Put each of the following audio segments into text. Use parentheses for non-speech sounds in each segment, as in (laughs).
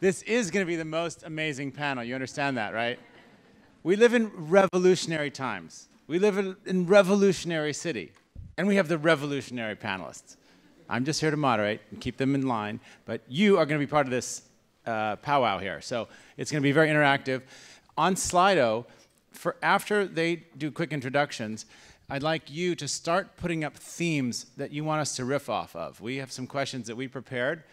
This is going to be the most amazing panel. You understand that, right? We live in revolutionary times. We live in, in revolutionary city. And we have the revolutionary panelists. I'm just here to moderate and keep them in line, but you are going to be part of this uh, powwow here. So it's going to be very interactive. On Slido, for after they do quick introductions, I'd like you to start putting up themes that you want us to riff off of. We have some questions that we prepared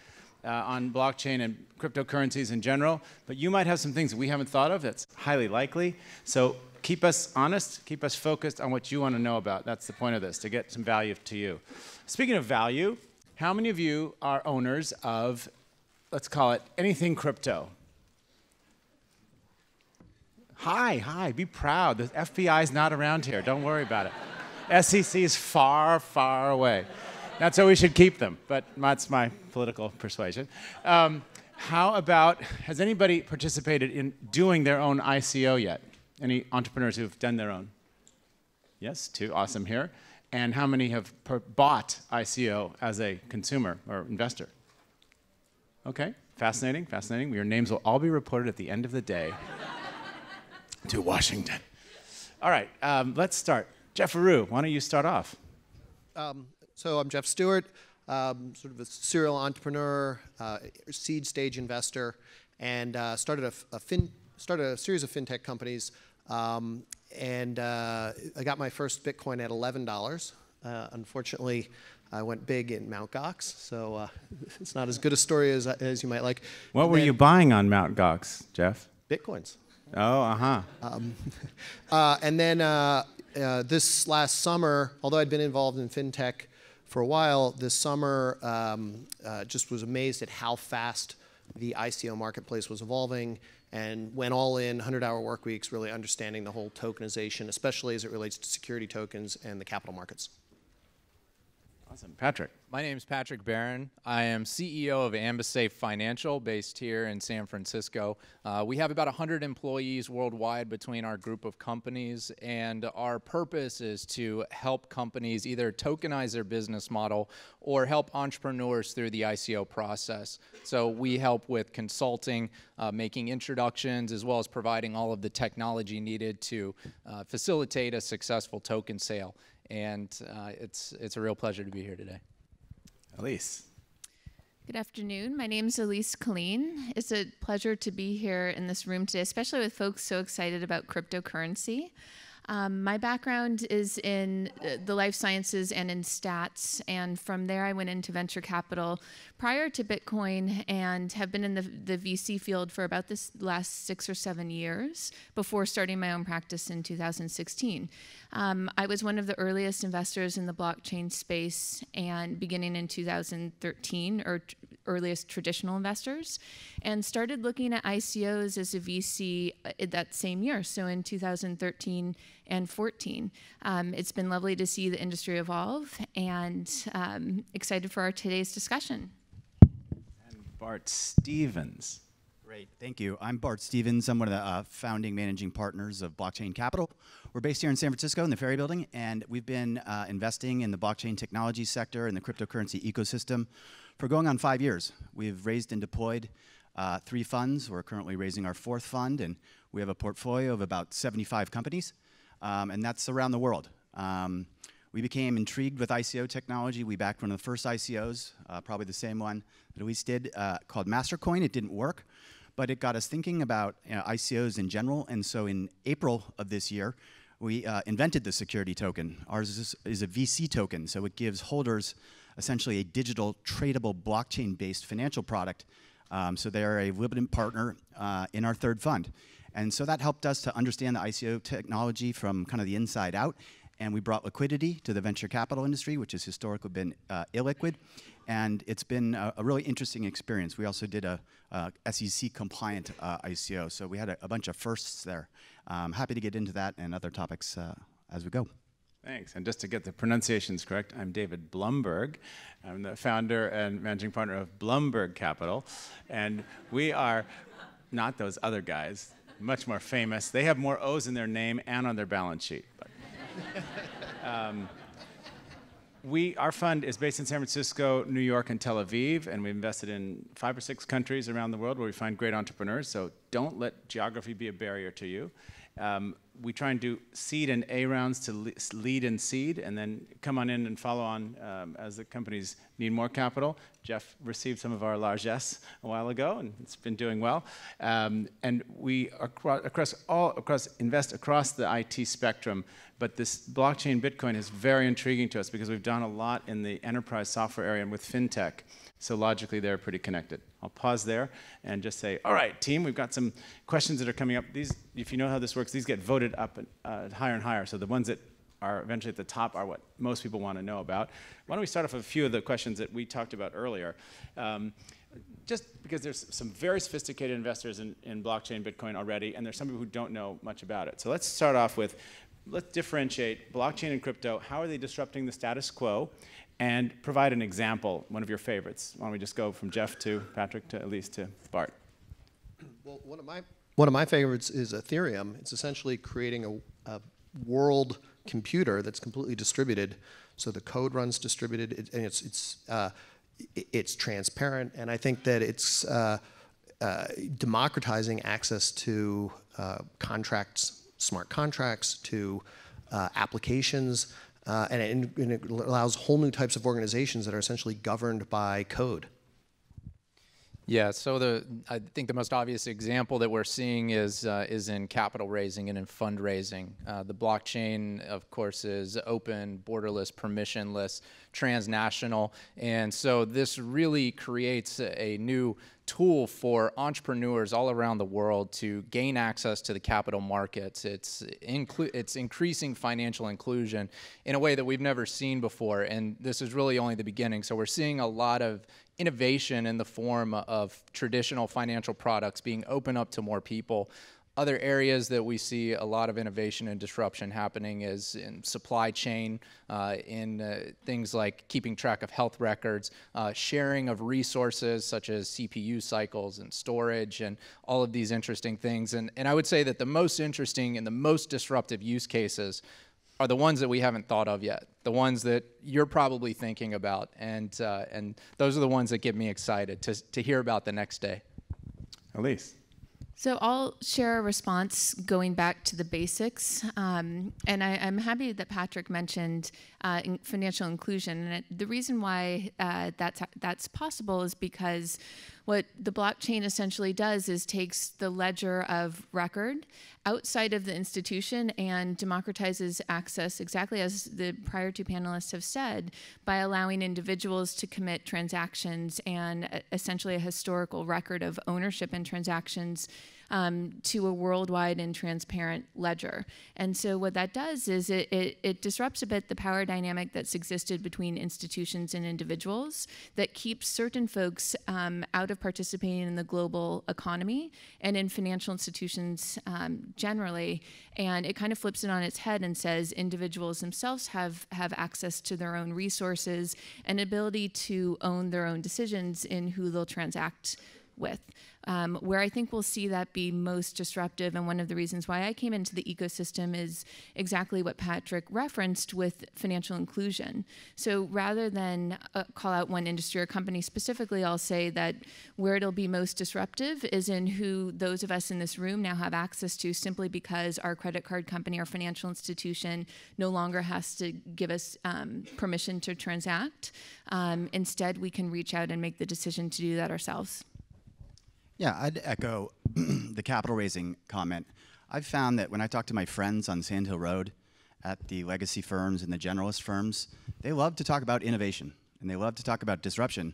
uh, on blockchain and cryptocurrencies in general, but you might have some things that we haven't thought of that's highly likely. So keep us honest, keep us focused on what you want to know about. That's the point of this, to get some value to you. Speaking of value, how many of you are owners of, let's call it anything crypto? Hi, hi, be proud. The FBI is not around here. Don't worry about it. SEC is far, far away. That's how we should keep them, but that's my political persuasion. Um, how about, has anybody participated in doing their own ICO yet? Any entrepreneurs who've done their own? Yes, two, awesome here. And how many have bought ICO as a consumer or investor? Okay, fascinating, fascinating. Your names will all be reported at the end of the day (laughs) to Washington. All right, um, let's start. Jeff Aru, why don't you start off? Um, so I'm Jeff Stewart, um, sort of a serial entrepreneur, uh, seed stage investor, and uh, started a, a, fin started a series of fintech companies. Um, and uh, I got my first Bitcoin at $11. Uh, unfortunately, I went big in Mount Gox, so uh, (laughs) it's not as good a story as, as you might like. What and were you buying on Mount Gox, Jeff? Bitcoins. Oh, uh-huh. Um, (laughs) uh, and then uh, uh, this last summer, although I'd been involved in fintech for a while, this summer um, uh, just was amazed at how fast the ICO marketplace was evolving and went all in 100-hour work weeks, really understanding the whole tokenization, especially as it relates to security tokens and the capital markets. Awesome. Patrick. My name is Patrick Baron. I am CEO of Ambisafe Financial based here in San Francisco. Uh, we have about 100 employees worldwide between our group of companies, and our purpose is to help companies either tokenize their business model or help entrepreneurs through the ICO process. So we help with consulting, uh, making introductions, as well as providing all of the technology needed to uh, facilitate a successful token sale and uh, it's, it's a real pleasure to be here today. Alyse. Good afternoon. My name is Alyse Killeen. It's a pleasure to be here in this room today, especially with folks so excited about cryptocurrency. Um, my background is in uh, the life sciences and in stats, and from there I went into venture capital prior to Bitcoin and have been in the, the VC field for about this last six or seven years before starting my own practice in 2016. Um, I was one of the earliest investors in the blockchain space and beginning in 2013, or earliest traditional investors, and started looking at ICOs as a VC uh, that same year, so in 2013 and 14. Um, it's been lovely to see the industry evolve and um, excited for our today's discussion. Bart Stephens. Great, thank you. I'm Bart Stephens. I'm one of the uh, founding managing partners of Blockchain Capital. We're based here in San Francisco in the Ferry Building, and we've been uh, investing in the blockchain technology sector and the cryptocurrency ecosystem for going on five years. We've raised and deployed uh, three funds. We're currently raising our fourth fund, and we have a portfolio of about 75 companies, um, and that's around the world. Um, we became intrigued with ICO technology. We backed one of the first ICOs, uh, probably the same one that Alyse did, uh, called Mastercoin. It didn't work, but it got us thinking about you know, ICOs in general. And so in April of this year, we uh, invented the security token. Ours is, is a VC token, so it gives holders essentially a digital tradable blockchain-based financial product. Um, so they're a limited partner uh, in our third fund. And so that helped us to understand the ICO technology from kind of the inside out. And we brought liquidity to the venture capital industry, which has historically been uh, illiquid. And it's been a, a, really interesting experience. We also did a, a SEC compliant uh, ICO. So we had a, a bunch of firsts there. Um, happy to get into that and other topics uh, as we go. Thanks. And just to get the pronunciations correct, I'm David Blumberg. I'm the founder and managing partner of Blumberg Capital. And we are not those other guys, much more famous. They have more O's in their name and on their balance sheet. But, um, we, our fund is based in San Francisco, New York, and Tel Aviv, and we've invested in five or six countries around the world where we find great entrepreneurs. So don't let geography be a barrier to you. Um, we try and do seed and A rounds to lead and seed, and then come on in and follow on um, as the companies need more capital. Jeff received some of our largesse a while ago, and it's been doing well. Um, and we across, across all across invest across the IT spectrum. But this blockchain Bitcoin is very intriguing to us because we've done a lot in the enterprise software area and with fintech. So logically, they're pretty connected. I'll pause there and just say, all right, team, we've got some questions that are coming up. These, if you know how this works, these get voted up uh, higher and higher. So the ones that are eventually at the top are what most people want to know about. Why don't we start off with a few of the questions that we talked about earlier? Um, just because there's some very sophisticated investors in, in blockchain Bitcoin already, and there's some people who don't know much about it. So let's start off with, let's differentiate blockchain and crypto. How are they disrupting the status quo? And provide an example, one of your favorites. Why don't we just go from Jeff to Patrick to Alyse to Bart? Well, one of my one of my favorites is Ethereum. It's essentially creating a, a world computer that's completely distributed, so the code runs distributed, it, and it's it's uh, it's transparent, and I think that it's uh, uh, democratizing access to uh, contracts, smart contracts, to uh, applications uh, and, it, and, it, allows whole new types of organizations that are essentially governed by code. Yeah, so the I think the most obvious example that we're seeing is uh, is in capital raising and in fundraising. Uh, the blockchain, of course, is open, borderless, permissionless, transnational, and so this really creates a, a new tool for entrepreneurs all around the world to gain access to the capital markets. It's, inclu- it's increasing financial inclusion in a way that we've never seen before, and this is really only the beginning. So we're seeing a lot of innovation in the form of traditional financial products being open up to more people. Other areas that we see a lot of innovation and disruption happening is in supply chain, uh, in uh, things like keeping track of health records, uh, sharing of resources such as CPU cycles and storage, and all of these interesting things. And, and I would say that the most interesting and the most disruptive use cases are the ones that we haven't thought of yet, the ones that you're probably thinking about, and uh, and those are the ones that get me excited to to hear about the next day. Alyse. So I'll share a response going back to the basics, um, and I, am happy that Patrick mentioned uh, in financial inclusion. And it, the reason why uh, that's that's possible is because what the blockchain essentially does is takes the ledger of record outside of the institution and democratizes access, exactly as the prior two panelists have said, by allowing individuals to commit transactions and uh, essentially a historical record of ownership and transactions um, to a worldwide and transparent ledger. And so what that does is it, it, it disrupts a bit the power dynamic that's existed between institutions and individuals that keeps certain folks um, out of participating in the global economy and in financial institutions um, generally. And it kind of flips it on its head and says individuals themselves have, have access to their own resources and ability to own their own decisions in who they'll transact with. Um, where I think we'll see that be most disruptive, and one of the reasons why I came into the ecosystem is exactly what Patrick referenced with financial inclusion. So rather than uh, call out one industry or company specifically, I'll say that where it'll be most disruptive is in who those of us in this room now have access to simply because our credit card company or financial institution no longer has to give us um, permission to transact. Um, instead, we can reach out and make the decision to do that ourselves. Yeah, I'd echo (clears throat) the capital raising comment. I've found that when I talk to my friends on Sand Hill Road at the legacy firms and the generalist firms, they love to talk about innovation and they love to talk about disruption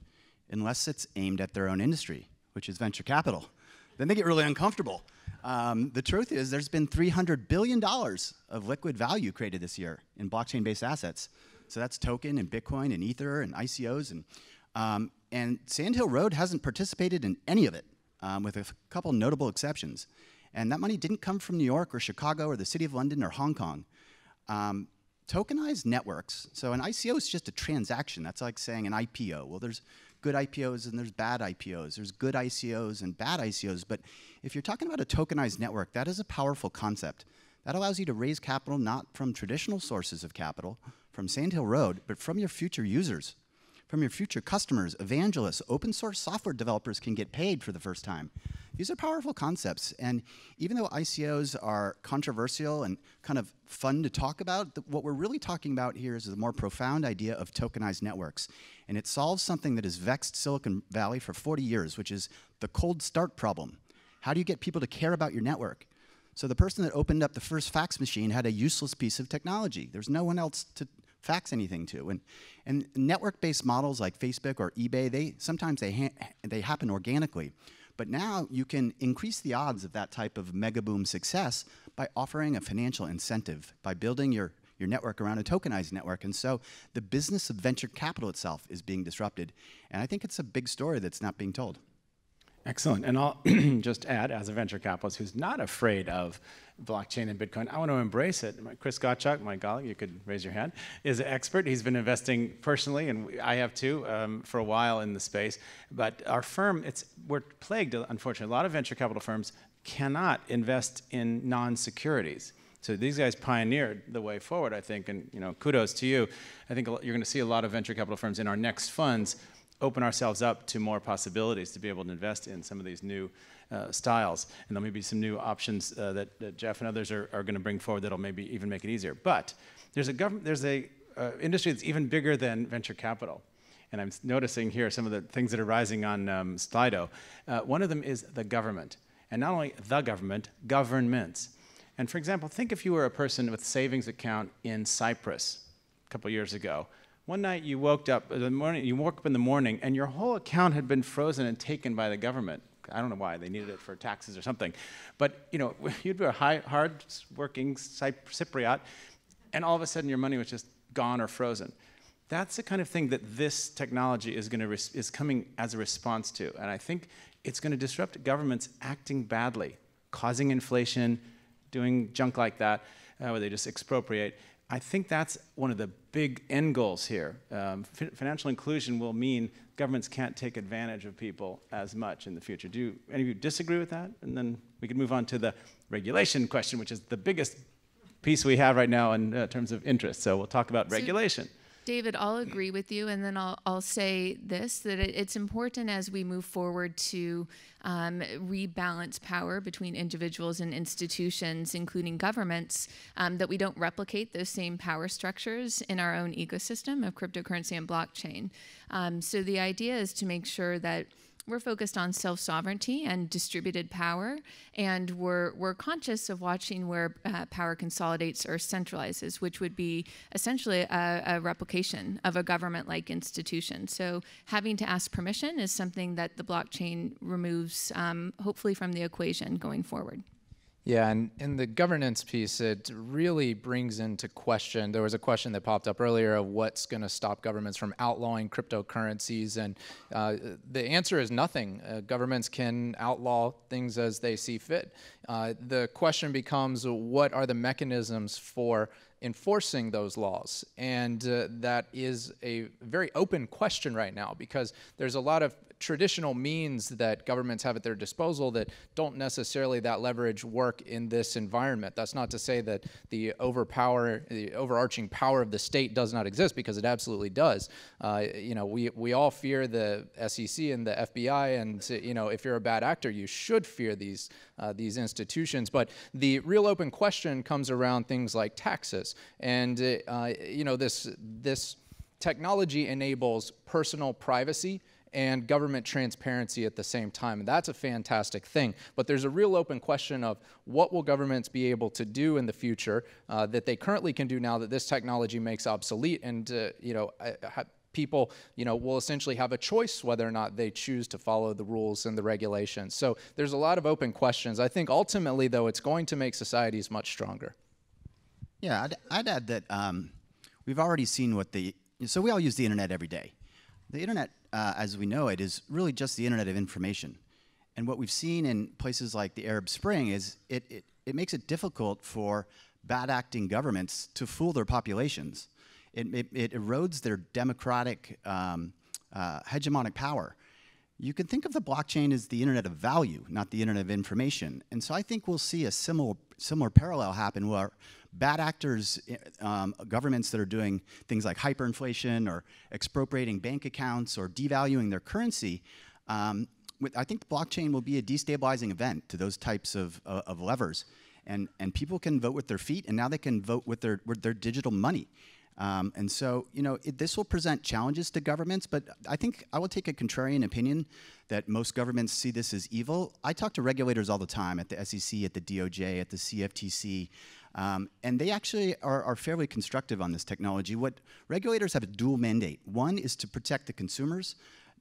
unless it's aimed at their own industry, which is venture capital. Then they get really uncomfortable. Um, the truth is, there's been $300 billion of liquid value created this year in blockchain based assets. So that's token and Bitcoin and Ether and ICOs. And, um, and Sand Hill Road hasn't participated in any of it um, with a couple notable exceptions. And that money didn't come from New York or Chicago or the City of London or Hong Kong. Um, tokenized networks, so an ICO is just a transaction. That's like saying an IPO. Well, there's good IPOs and there's bad IPOs. There's good ICOs and bad ICOs. But if you're talking about a tokenized network, that is a powerful concept. That allows you to raise capital not from traditional sources of capital, from Sand Hill Road, but from your future users, from your future customers, evangelists, open source software developers can get paid for the first time. These are powerful concepts. And even though ICOs are controversial and kind of fun to talk about, what we're really talking about here is the more profound idea of tokenized networks. And it solves something that has vexed Silicon Valley for 40 years, which is the cold start problem. How do you get people to care about your network? So the person that opened up the first fax machine had a useless piece of technology. There's no one else to fax anything to. And, and network-based models like Facebook or eBay, they sometimes they, ha- they happen organically. But now you can increase the odds of that type of mega boom success by offering a financial incentive, by building your, your network around a tokenized network. And so the business of venture capital itself is being disrupted. And I think it's a big story that's not being told. Excellent. And I'll (clears throat) just add, as a venture capitalist who's not afraid of blockchain and Bitcoin, I want to embrace it. Chris Gottschalk, my colleague, you could raise your hand, is an expert. He's been investing personally, and I have too, um, for a while in the space. But our firm, it's we're plagued, unfortunately. A lot of venture capital firms cannot invest in non-securities. So these guys pioneered the way forward, I think, and you know, kudos to you. I think you're going to see a lot of venture capital firms in our next funds open ourselves up to more possibilities to be able to invest in some of these new uh, styles. And there may be some new options uh, that, that, Jeff and others are, are going to bring forward that'll maybe even make it easier. But there's a government, there's a uh, industry that's even bigger than venture capital. And I'm noticing here some of the things that are rising on um, Slido. Uh, one of them is the government. And not only the government, governments. And for example, think if you were a person with savings account in Cyprus a couple years ago one night you woke up the morning, you woke up in the morning, and your whole account had been frozen and taken by the government. I don't know why they needed it for taxes or something, but you know (laughs) you'd be a high, hard-working Cypriot, and all of a sudden your money was just gone or frozen. That's the kind of thing that this technology is going to is coming as a response to, and I think it's going to disrupt governments acting badly, causing inflation, doing junk like that, uh, where they just expropriate. I think that's one of the big end goals here. Um, financial inclusion will mean governments can't take advantage of people as much in the future. Do any of you disagree with that? And then we can move on to the regulation question, which is the biggest piece we have right now in uh, terms of interest. So we'll talk about so regulation. David, I'll agree with you, and then I'll, I'll say this that it, it's important as we move forward to um, rebalance power between individuals and institutions, including governments, um, that we don't replicate those same power structures in our own ecosystem of cryptocurrency and blockchain. Um, so the idea is to make sure that we're focused on self sovereignty and distributed power, and we're, we're conscious of watching where uh, power consolidates or centralizes, which would be essentially a, a replication of a government like institution. So, having to ask permission is something that the blockchain removes, um, hopefully, from the equation going forward. Yeah, and in the governance piece, it really brings into question. There was a question that popped up earlier of what's going to stop governments from outlawing cryptocurrencies, and uh, the answer is nothing. Uh, governments can outlaw things as they see fit. Uh, the question becomes, what are the mechanisms for enforcing those laws? And uh, that is a very open question right now because there's a lot of traditional means that governments have at their disposal that don't necessarily that leverage work in this environment. That's not to say that the overpower, the overarching power of the state does not exist because it absolutely does. Uh, you know, we we all fear the SEC and the FBI, and you know, if you're a bad actor, you should fear these uh, these institutions. But the real open question comes around things like taxes, and uh, you know, this this technology enables personal privacy and government transparency at the same time. And that's a fantastic thing. But there's a real open question of what will governments be able to do in the future uh, that they currently can do now that this technology makes obsolete. And, uh, you know, people, you know, will essentially have a choice whether or not they choose to follow the rules and the regulations. So there's a lot of open questions. I think ultimately, though, it's going to make societies much stronger. Yeah, I'd, I'd add that um, we've already seen what the so we all use the internet every day. The internet uh, as we know it, is really just the internet of information. And what we've seen in places like the Arab Spring is it, it, it makes it difficult for bad acting governments to fool their populations. It, it, it erodes their democratic um, uh, hegemonic power. you can think of the blockchain as the internet of value, not the internet of information. And so I think we'll see a similar, similar parallel happen where bad actors, um, governments that are doing things like hyperinflation or expropriating bank accounts or devaluing their currency, um, I think blockchain will be a destabilizing event to those types of, uh, of levers. And, and people can vote with their feet, and now they can vote with their, with their digital money. Um, and so, you know, it, this will present challenges to governments, but I think I will take a contrarian opinion that most governments see this as evil. I talk to regulators all the time at the SEC, at the DOJ, at the CFTC, um, and they actually are, are, fairly constructive on this technology. What regulators have a dual mandate. One is to protect the consumers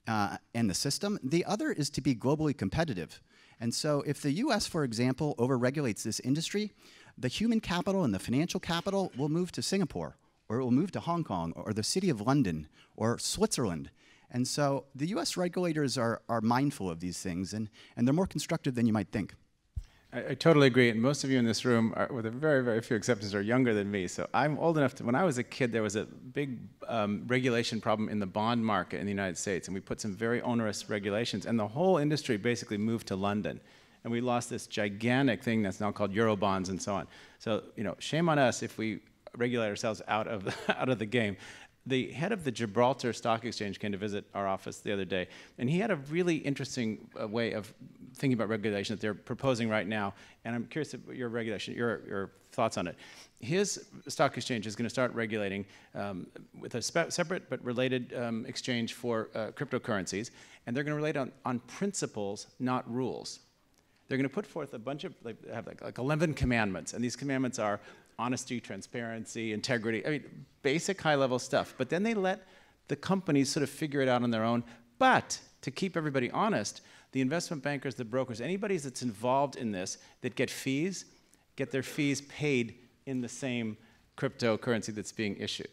uh, and the system. The other is to be globally competitive. And so if the US, for example, overregulates this industry, the human capital and the financial capital will move to Singapore or it will move to Hong Kong or the city of London or Switzerland. And so the US regulators are, are mindful of these things and, and they're more constructive than you might think. I, I, totally agree. And most of you in this room, are, with a very, very few exceptions, are younger than me. So I'm old enough to, when I was a kid, there was a big um, regulation problem in the bond market in the United States. And we put some very onerous regulations. And the whole industry basically moved to London. And we lost this gigantic thing that's now called Eurobonds and so on. So, you know, shame on us if we regulate ourselves out of (laughs) out of the game. The head of the Gibraltar Stock Exchange came to visit our office the other day, and he had a really interesting uh, way of thinking about regulation that they're proposing right now. And I'm curious about your regulation, your, your thoughts on it. His stock exchange is going to start regulating um, with a separate but related um, exchange for uh, cryptocurrencies, and they're going to relate on, on principles, not rules. They're going to put forth a bunch of, like, have like, like 11 commandments, and these commandments are honesty, transparency, integrity, I mean, basic high level stuff. But then they let the companies sort of figure it out on their own. But to keep everybody honest, the investment bankers, the brokers, anybody that's involved in this that get fees, get their fees paid in the same cryptocurrency that's being issued.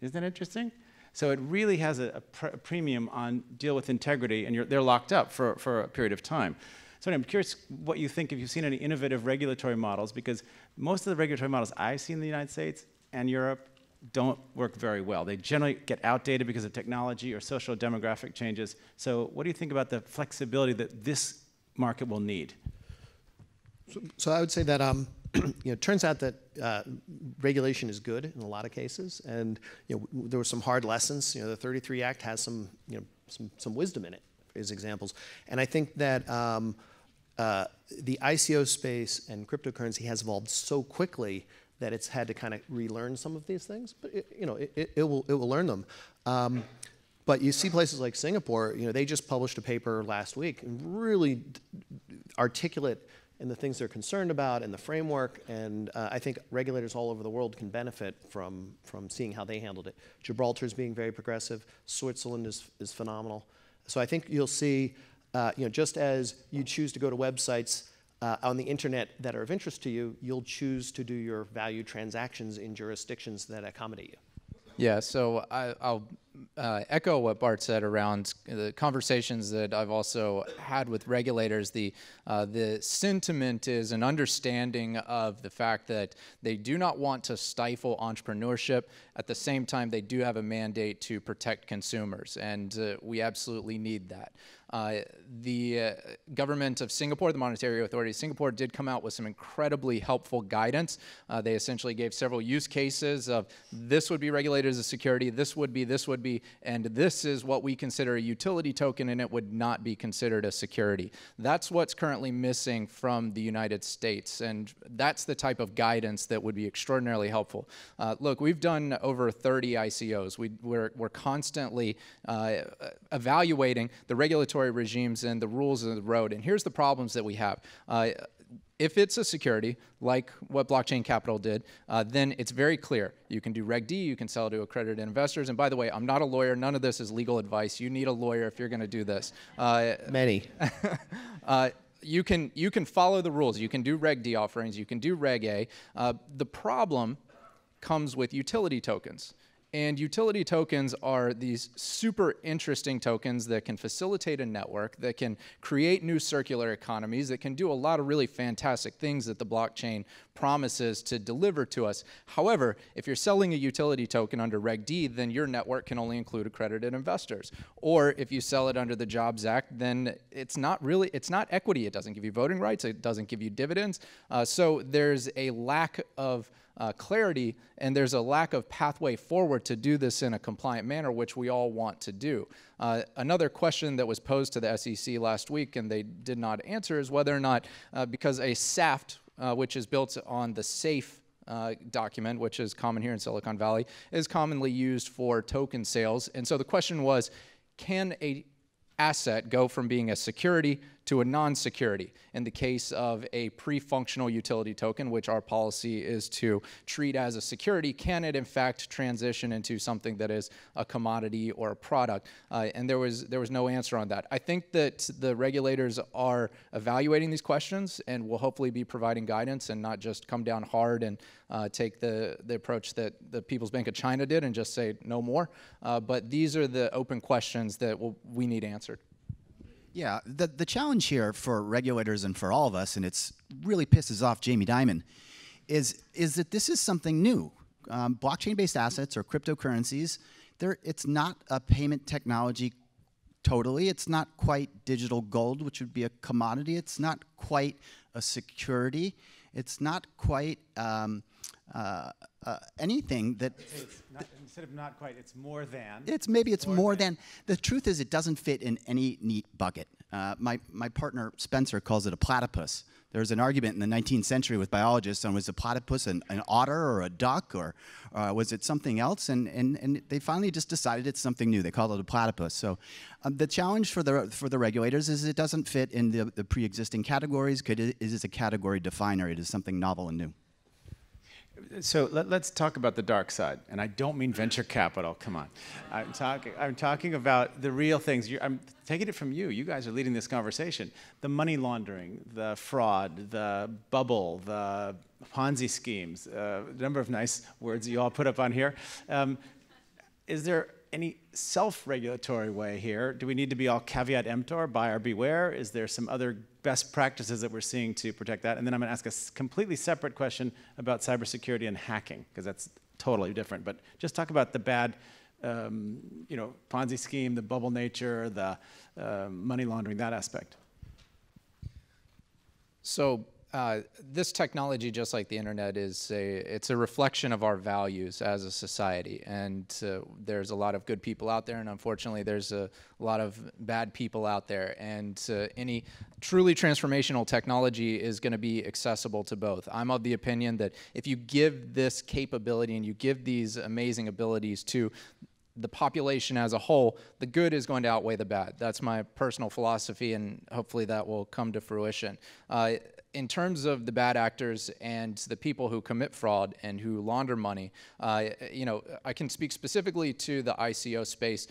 Isn't that interesting? So it really has a, a, a premium on deal with integrity, and they're locked up for, for a period of time. So I'm curious what you think, if you've seen any innovative regulatory models, because most of the regulatory models I see in the United States and Europe don't work very well. They generally get outdated because of technology or social demographic changes. So what do you think about the flexibility that this market will need? So, so I would say that um, (clears throat) you know, it turns out that uh, regulation is good in a lot of cases, and you know, there were some hard lessons. You know, the 33 Act has some, you know, some, some wisdom in it, as examples. And I think that um, uh, the ICO space and cryptocurrency has evolved so quickly that it's had to kind of relearn some of these things. But it, you know, it, it, it, will it will learn them. Um, but you see places like Singapore. You know, they just published a paper last week really articulate in the things they're concerned about and the framework. And uh, I think regulators all over the world can benefit from from seeing how they handled it. Gibraltar is being very progressive. Switzerland is is phenomenal. So I think you'll see. Uh, you know, just as you choose to go to websites uh, on the internet that are of interest to you, you'll choose to do your value transactions in jurisdictions that accommodate you. Yeah, so I, will uh, echo what Bart said around the conversations that I've also had with regulators. The uh, the sentiment is an understanding of the fact that they do not want to stifle entrepreneurship. At the same time, they do have a mandate to protect consumers, and uh, we absolutely need that. Uh, the uh, government of Singapore, the Monetary Authority of Singapore, did come out with some incredibly helpful guidance. Uh, they essentially gave several use cases of this would be regulated as a security, this would be, this would be, and this is what we consider a utility token, and it would not be considered a security. That's what's currently missing from the United States, and that's the type of guidance that would be extraordinarily helpful. Uh, look, we've done over 30 ICOs. We, we're, we're constantly uh, evaluating the regulatory regulatory regimes and the rules of the road. And here's the problems that we have. Uh, if it's a security, like what Blockchain Capital did, uh, then it's very clear. You can do Reg D, you can sell to accredited investors. And by the way, I'm not a lawyer. None of this is legal advice. You need a lawyer if you're going to do this. Uh, Many. (laughs) uh, you can you can follow the rules. You can do Reg D offerings. You can do Reg A. Uh, the problem comes with utility tokens And utility tokens are these super interesting tokens that can facilitate a network, that can create new circular economies, that can do a lot of really fantastic things that the blockchain promises to deliver to us. However, if you're selling a utility token under Reg D, then your network can only include accredited investors. Or if you sell it under the Jobs Act, then it's not really, it's not equity. It doesn't give you voting rights. It doesn't give you dividends. Uh, so there's a lack of uh, clarity, and there's a lack of pathway forward to do this in a compliant manner, which we all want to do. Uh, another question that was posed to the SEC last week, and they did not answer, is whether or not, uh, because a SAFT, uh, which is built on the SAFE uh, document, which is common here in Silicon Valley, is commonly used for token sales. And so the question was, can a asset go from being a security to a non-security. In the case of a pre-functional utility token, which our policy is to treat as a security, can it in fact transition into something that is a commodity or a product? Uh, and there was there was no answer on that. I think that the regulators are evaluating these questions and will hopefully be providing guidance and not just come down hard and uh, take the, the approach that the People's Bank of China did and just say no more. Uh, but these are the open questions that we'll, we need answered. Yeah, the, the challenge here for regulators and for all of us, and it's really pisses off Jamie Dimon, is, is that this is something new. Um, blockchain-based assets or cryptocurrencies, it's not a payment technology totally. It's not quite digital gold, which would be a commodity. It's not quite a security. It's not quite um, uh, uh, anything that. Not, instead of not quite, it's more than. It's maybe it's more, more than. than. The truth is, it doesn't fit in any neat bucket. Uh, my my partner Spencer calls it a platypus. There was an argument in the 19th century with biologists on was a platypus an, an otter or a duck or uh, was it something else? And, and, and they finally just decided it's something new. They called it a platypus. So um, the challenge for the, for the regulators is it doesn't fit in the, the pre-existing categories. Could it, is it a category definer? It is something novel and new so let, us talk about the dark side, and I don't mean venture capital. Come on, I'm talking. I'm talking about the real things. You're, I'm taking it from you. You guys are leading this conversation. The money laundering, the fraud, the bubble, the Ponzi schemes. Uh, a number of nice words you all put up on here. Um, is there any self-regulatory way here? Do we need to be all caveat emptor, buyer beware? Is there some other best practices that we're seeing to protect that? And then I'm going to ask a completely separate question about cybersecurity and hacking, because that's totally different. But just talk about the bad, um, you know, Ponzi scheme, the bubble nature, the uh, money laundering, that aspect. So uh, this technology, just like the internet, is a it's a reflection of our values as a society. And uh, there's a lot of good people out there, and unfortunately, there's a lot of bad people out there. And uh, any truly transformational technology is going to be accessible to both. I'm of the opinion that if you give this capability and you give these amazing abilities to the population as a whole, the good is going to outweigh the bad. That's my personal philosophy, and hopefully that will come to fruition. Uh, in terms of the bad actors and the people who commit fraud and who launder money, uh, you know, I can speak specifically to the ICO space.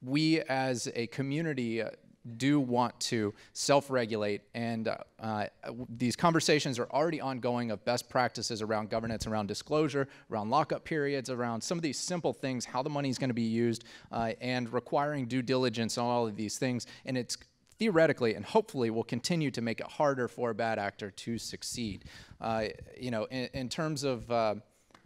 We as a community uh, do want to self-regulate and uh, uh, these conversations are already ongoing of best practices around governance around disclosure around lockup periods around some of these simple things how the money is going to be used uh, and requiring due diligence on all of these things and it's theoretically and hopefully will continue to make it harder for a bad actor to succeed. Uh, you know, in, in terms of uh,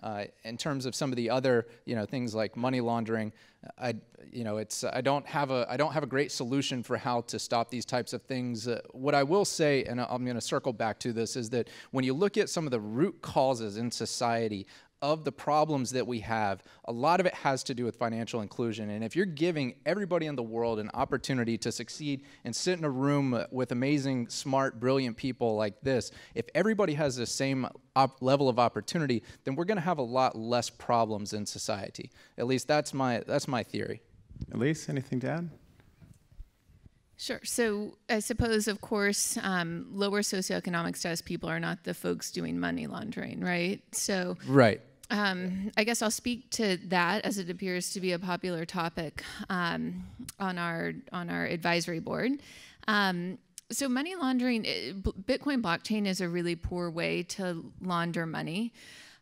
uh, in terms of some of the other, you know, things like money laundering, I, you know, it's I don't have a I don't have a great solution for how to stop these types of things. Uh, what I will say, and I'm going to circle back to this, is that when you look at some of the root causes in society of the problems that we have, a lot of it has to do with financial inclusion. And if you're giving everybody in the world an opportunity to succeed and sit in a room with amazing, smart, brilliant people like this, if everybody has the same level of opportunity, then we're going to have a lot less problems in society. At least that's my that's my theory. Alyse, anything to add? Sure. So I suppose, of course, um, lower socioeconomic status people are not the folks doing money laundering, right? So right. Um, I guess I'll speak to that as it appears to be a popular topic um, on our on our advisory board. Um, so money laundering, Bitcoin blockchain is a really poor way to launder money.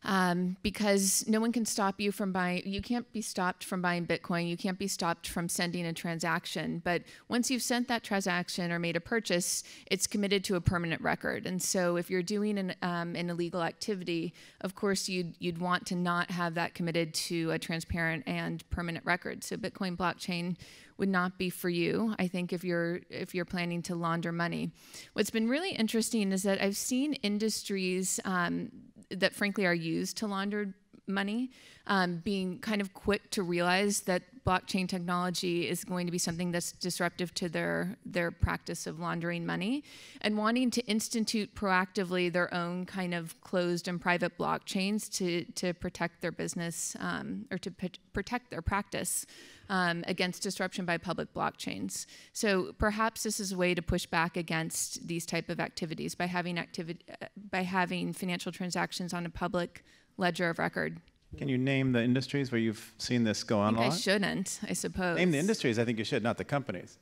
Um, because no one can stop you from buying. You can't be stopped from buying Bitcoin. You can't be stopped from sending a transaction. But once you've sent that transaction or made a purchase, it's committed to a permanent record. And so, if you're doing an, um, an illegal activity, of course, you'd you'd want to not have that committed to a transparent and permanent record. So, Bitcoin blockchain would not be for you. I think if you're if you're planning to launder money, what's been really interesting is that I've seen industries um, that frankly are used to launder money um, being kind of quick to realize that blockchain technology is going to be something that's disruptive to their their practice of laundering money and wanting to institute proactively their own kind of closed and private blockchains to to protect their business um, or to protect their practice um, against disruption by public blockchains. So perhaps this is a way to push back against these type of activities by having activity uh, by having financial transactions on a public ledger of record. Can you name the industries where you've seen this go on I, a lot? I shouldn't, I suppose. Name the industries. I think you should, not the companies.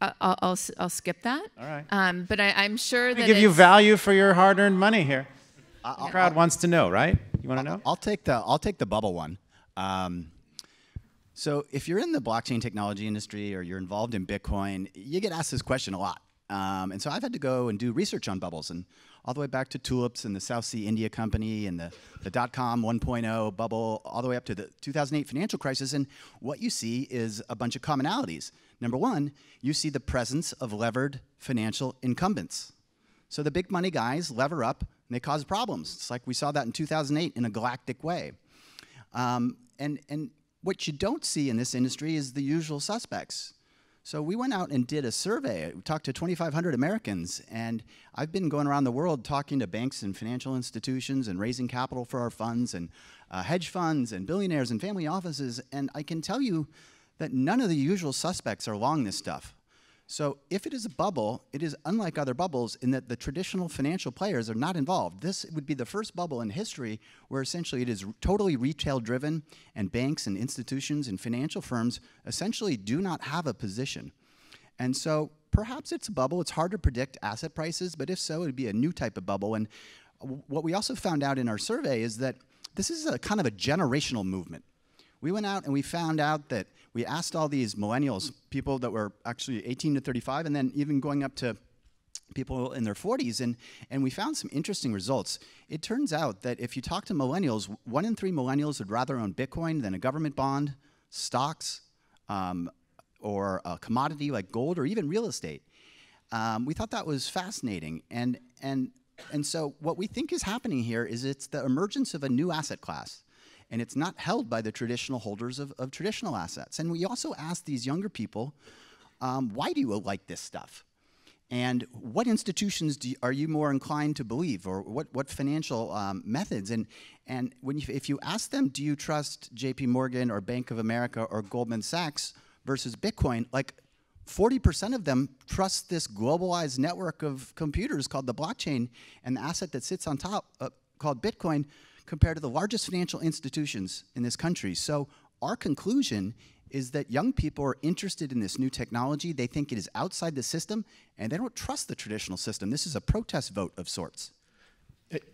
I'll, I'll, I'll, skip that. All right. Um, but I, am sure that. give you value for your hard-earned money here. the crowd wants to know, right? You want to know? I'll take the I'll take the bubble one. Um, so if you're in the blockchain technology industry or you're involved in Bitcoin, you get asked this question a lot. Um, and so I've had to go and do research on bubbles and all the way back to tulips and the South Sea India Company and the, the dot-com 1.0 bubble all the way up to the 2008 financial crisis. And what you see is a bunch of commonalities. Number one, you see the presence of levered financial incumbents. So the big money guys lever up and they cause problems. It's like we saw that in 2008 in a galactic way. Um, and, and what you don't see in this industry is the usual suspects. So we went out and did a survey. We talked to 2,500 Americans, and I've been going around the world talking to banks and financial institutions and raising capital for our funds and uh, hedge funds and billionaires and family offices, and I can tell you that none of the usual suspects are along this stuff. So if it is a bubble, it is unlike other bubbles in that the traditional financial players are not involved. This would be the first bubble in history where essentially it is totally retail driven and banks and institutions and financial firms essentially do not have a position. And so perhaps it's a bubble. It's hard to predict asset prices, but if so, it would be a new type of bubble. And what we also found out in our survey is that this is a kind of a generational movement. We went out and we found out that we asked all these millennials, people that were actually 18 to 35, and then even going up to people in their 40s, and, and we found some interesting results. It turns out that if you talk to millennials, one in three millennials would rather own Bitcoin than a government bond, stocks, um, or a commodity like gold, or even real estate. Um, we thought that was fascinating, and and and so what we think is happening here is it's the emergence of a new asset class and it's not held by the traditional holders of, of traditional assets. And we also ask these younger people, um, why do you like this stuff? And what institutions you, are you more inclined to believe, or what, what financial um, methods? And, and when you, if you ask them, do you trust JP Morgan or Bank of America or Goldman Sachs versus Bitcoin, like 40% of them trust this globalized network of computers called the blockchain and the asset that sits on top uh, called Bitcoin compared to the largest financial institutions in this country. So our conclusion is that young people are interested in this new technology. They think it is outside the system, and they don't trust the traditional system. This is a protest vote of sorts.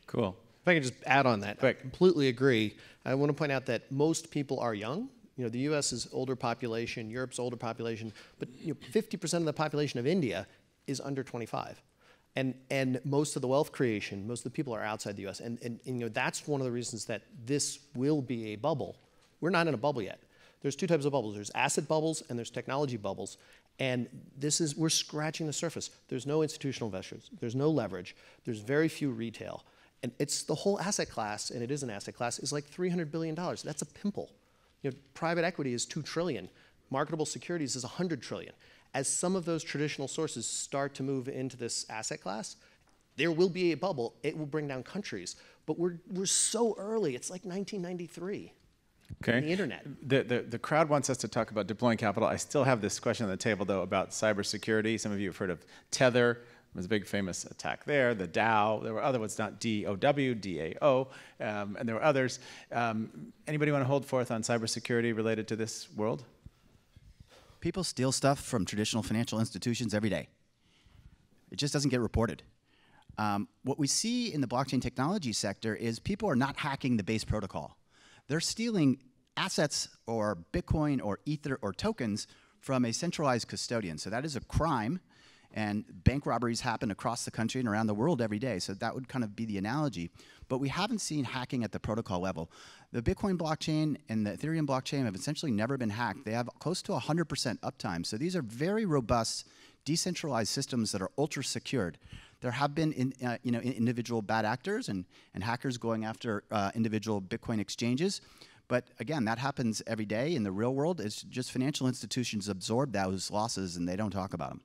Cool. If I can just add on that, Quick. I completely agree. I want to point out that most people are young. You know, the U.S. is older population, Europe's older population, but you know, 50% of the population of India is under 25 and and most of the wealth creation, most of the people are outside the U.S. And, and, and, you know that's one of the reasons that this will be a bubble. We're not in a bubble yet. There's two types of bubbles. There's asset bubbles and there's technology bubbles. And this is we're scratching the surface. There's no institutional investors. There's no leverage. There's very few retail. And it's the whole asset class, and it is an asset class, is like $300 billion. That's a pimple. You know, private equity is 2 trillion. Marketable securities is 100 trillion as some of those traditional sources start to move into this asset class, there will be a bubble. It will bring down countries. But we're, we're so early. It's like 1993. Okay. The internet. The, the, the crowd wants us to talk about deploying capital. I still have this question on the table, though, about cybersecurity. Some of you have heard of Tether. There was a big famous attack there. The DAO. There were other ones, not D-O-W, D-A-O, um, and there were others. Um, anybody want to hold forth on cybersecurity related to this world? People steal stuff from traditional financial institutions every day. It just doesn't get reported. Um, what we see in the blockchain technology sector is people are not hacking the base protocol. They're stealing assets or Bitcoin or Ether or tokens from a centralized custodian. So that is a crime, and bank robberies happen across the country and around the world every day. So that would kind of be the analogy. But we haven't seen hacking at the protocol level. The Bitcoin blockchain and the Ethereum blockchain have essentially never been hacked. They have close to 100% uptime. So these are very robust, decentralized systems that are ultra secured. There have been in, uh, you know, individual bad actors and, and hackers going after uh, individual Bitcoin exchanges. But again, that happens every day in the real world. It's just financial institutions absorb those losses and they don't talk about them.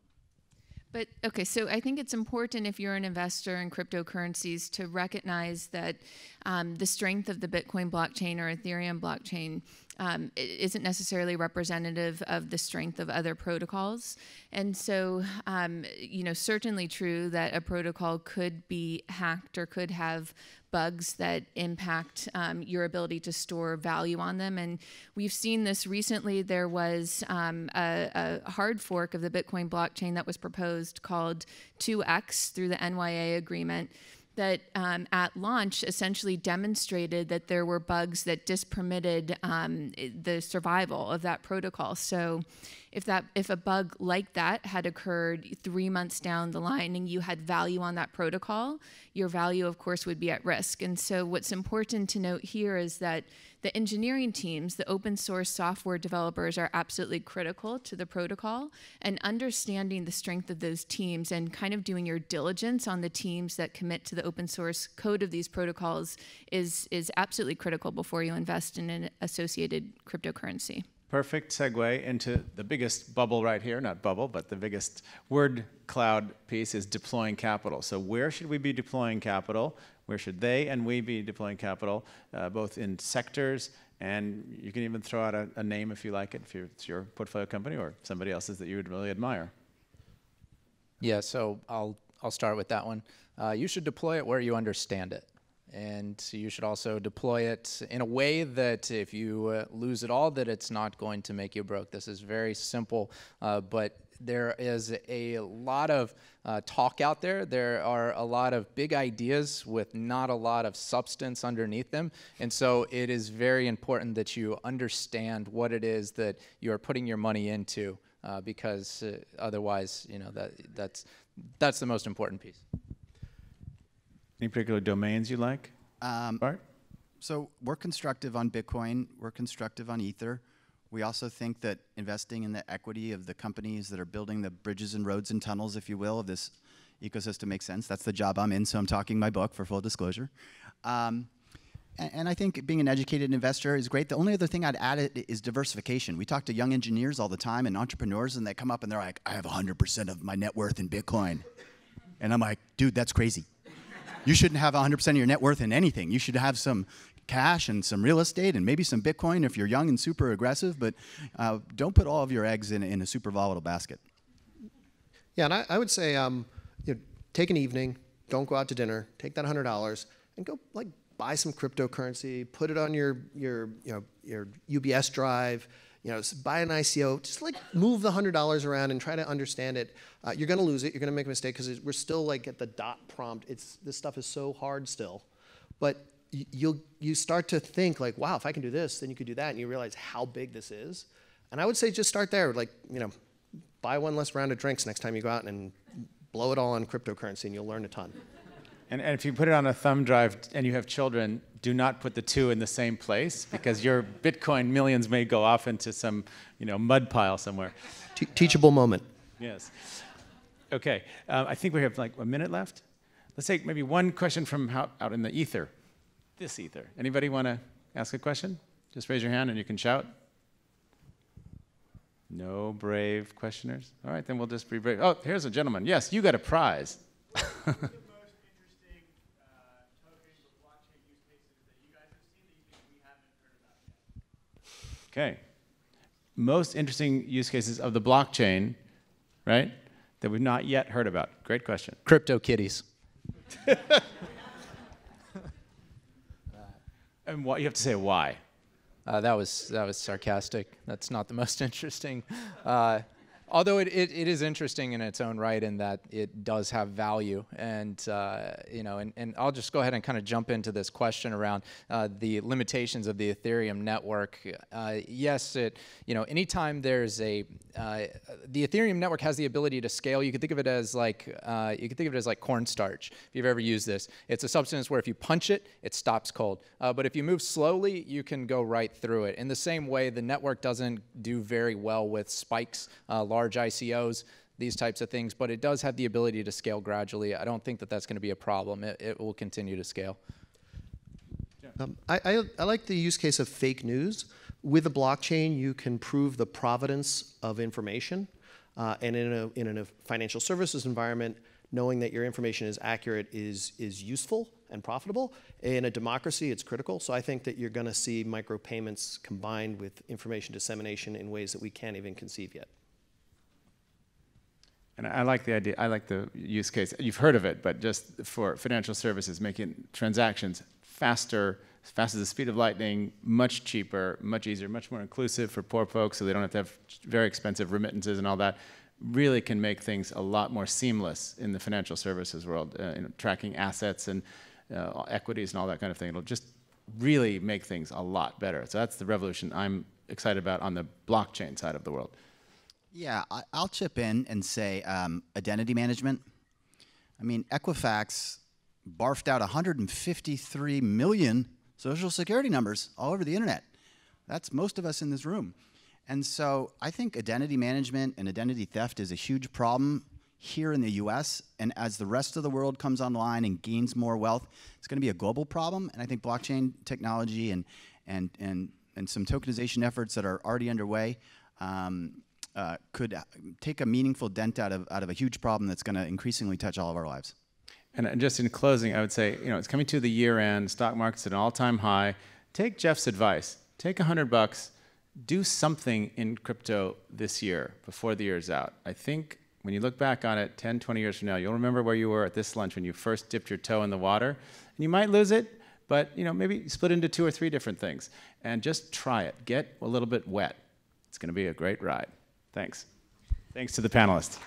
But okay, so I think it's important if you're an investor in cryptocurrencies to recognize that um, the strength of the Bitcoin blockchain or Ethereum blockchain um, isn't necessarily representative of the strength of other protocols. And so, um, you know, certainly true that a protocol could be hacked or could have bugs that impact um, your ability to store value on them. And we've seen this recently. There was um, a, a, hard fork of the Bitcoin blockchain that was proposed called 2x through the NYA agreement that um, at launch essentially demonstrated that there were bugs that dispermitted um, the survival of that protocol. So, if that if a bug like that had occurred three months down the line and you had value on that protocol, your value, of course, would be at risk. And so, what's important to note here is that the engineering teams, the open source software developers, are absolutely critical to the protocol. And understanding the strength of those teams and kind of doing your diligence on the teams that commit to the open source code of these protocols is, is absolutely critical before you invest in an associated cryptocurrency. Perfect segue into the biggest bubble right here, not bubble, but the biggest word cloud piece is deploying capital. So, where should we be deploying capital? Where should they and we be deploying capital, uh, both in sectors and you can even throw out a, a name if you like it, if it's your portfolio company or somebody else's that you would really admire. Yeah, so I'll I'll start with that one. Uh, you should deploy it where you understand it. And you should also deploy it in a way that if you uh, lose it all, that it's not going to make you broke. This is very simple, uh, but there is a lot of uh, talk out there. There are a lot of big ideas with not a lot of substance underneath them. And so it is very important that you understand what it is that you are putting your money into uh, because uh, otherwise, you know, that, that's, that's the most important piece. Any particular domains you like? Um, Bart? So we're constructive on Bitcoin. We're constructive on Ether. We also think that investing in the equity of the companies that are building the bridges and roads and tunnels, if you will, of this ecosystem makes sense. That's the job I'm in, so I'm talking my book for full disclosure. Um, and, and, I think being an educated investor is great. The only other thing I'd add is diversification. We talk to young engineers all the time and entrepreneurs, and they come up and they're like, I have 100% of my net worth in Bitcoin. And I'm like, dude, that's crazy. You shouldn't have 100% of your net worth in anything. You should have some cash and some real estate and maybe some Bitcoin if you're young and super aggressive, but uh, don't put all of your eggs in, in a super volatile basket. Yeah, and I, I would say um, you know, take an evening, don't go out to dinner, take that $100 and go like buy some cryptocurrency, put it on your, your, you know, your UBS drive, you know, buy an ICO, just like move the hundred dollars around and try to understand it. Uh, you're going to lose it. You're going to make a mistake because we're still like at the DOS prompt. It's this stuff is so hard still, but you'll you start to think like, wow, if I can do this, then you could do that, and you realize how big this is. And I would say just start there. Like you know, buy one less round of drinks next time you go out and blow it all on cryptocurrency, and you'll learn a ton. And, and if you put it on a thumb drive and you have children, do not put the two in the same place because your Bitcoin millions may go off into some, you know, mud pile somewhere. teachable moment. Yes. Okay. Uh, I think we have like a minute left. Let's take maybe one question from out, out in the ether. This ether. Anybody want to ask a question? Just raise your hand and you can shout. No brave questioners? All right, then we'll just be brave. Oh, here's a gentleman. Yes, you got a prize. (laughs) Okay. Most interesting use cases of the blockchain, right? That we've not yet heard about. Great question. CryptoKitties. (laughs) and what you have to say why? Uh, that was that was sarcastic. That's not the most (laughs) interesting. Uh, Although it, it, it is interesting in its own right in that it does have value. And, uh, you know, and, and I'll just go ahead and kind of jump into this question around uh, the limitations of the Ethereum network. Uh, yes, it, you know, anytime there's a, uh, the Ethereum network has the ability to scale. You can think of it as like, uh, you can think of it as like cornstarch, if you've ever used this. It's a substance where if you punch it, it stops cold. Uh, but if you move slowly, you can go right through it. In the same way, the network doesn't do very well with spikes, ICOs, these types of things, but it does have the ability to scale gradually. I don't think that that's going to be a problem. It, it will continue to scale. Um, I, I, I, like the use case of fake news. With a blockchain, you can prove the provenance of information. Uh, and in a, in a financial services environment, knowing that your information is accurate is, is useful and profitable. In a democracy, it's critical. So I think that you're going to see micropayments combined with information dissemination in ways that we can't even conceive yet. And I like the idea, I like the use case. You've heard of it, but just for financial services, making transactions faster, fast as the speed of lightning, much cheaper, much easier, much more inclusive for poor folks so they don't have to have very expensive remittances and all that, really can make things a lot more seamless in the financial services world, uh, know, tracking assets and uh, equities and all that kind of thing. It'll just really make things a lot better. So that's the revolution I'm excited about on the blockchain side of the world. Yeah, I, will chip in and say um, identity management. I mean, Equifax barfed out 153 million social security numbers all over the internet. That's most of us in this room. And so I think identity management and identity theft is a huge problem here in the US. And as the rest of the world comes online and gains more wealth, it's going to be a global problem. And I think blockchain technology and, and, and, and some tokenization efforts that are already underway um, uh, could uh, take a meaningful dent out of, out of a huge problem that's going to increasingly touch all of our lives. And just in closing, I would say, you know, it's coming to the year end, stock market's at an all-time high. Take Jeff's advice. Take a hundred bucks, do something in crypto this year before the year's out. I think when you look back on it 10, 20 years from now, you'll remember where you were at this lunch when you first dipped your toe in the water. And you might lose it, but you know, maybe split into two or three different things and just try it. Get a little bit wet. It's going to be a great ride. Thanks. Thanks to the panelists.